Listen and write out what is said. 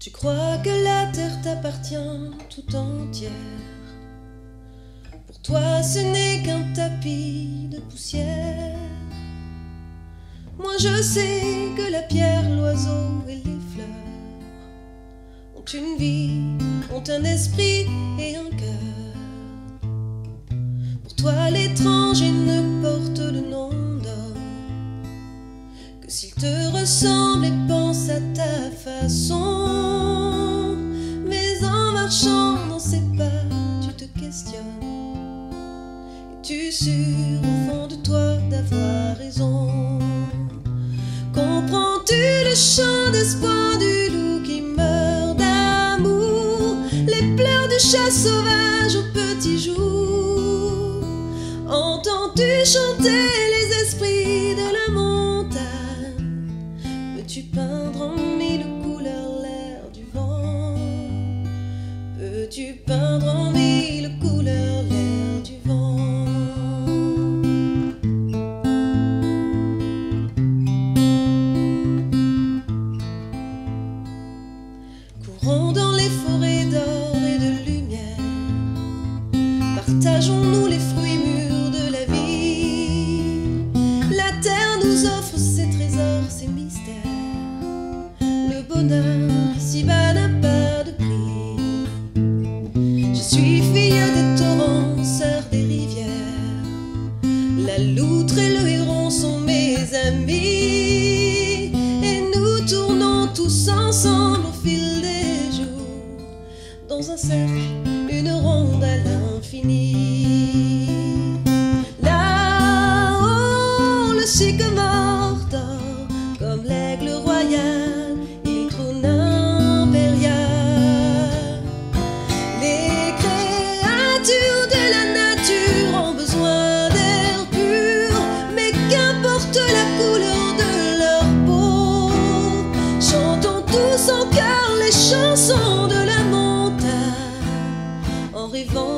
Tu crois que la terre t'appartient tout entière. Pour toi, ce n'est qu'un tapis de poussière. Moi, je sais que la pierre, l'oiseau et les fleurs ont une vie, ont un esprit et un cœur. Pour toi, l'étranger ne porte le nom d'homme que s'il te ressemble et à ta façon. Mais en marchant dans ses pas, tu te questionnes. Et tu sûres au fond de toi d'avoir raison. Comprends-tu le chant d'espoir du loup qui meurt d'amour? Les pleurs du chat sauvage au petit jour. Entends-tu chanter peindre en mille couleurs l'air du vent? Peux-tu peindre en bonheur ici-bas n'a pas de prix. Je suis fille des torrents, sœur des rivières. La loutre et le héron sont mes amis. Et nous tournons tous ensemble au fil des jours. Dans un cercle, une ronde. les chansons de la montagne en rêvant.